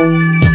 Música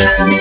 Thank you.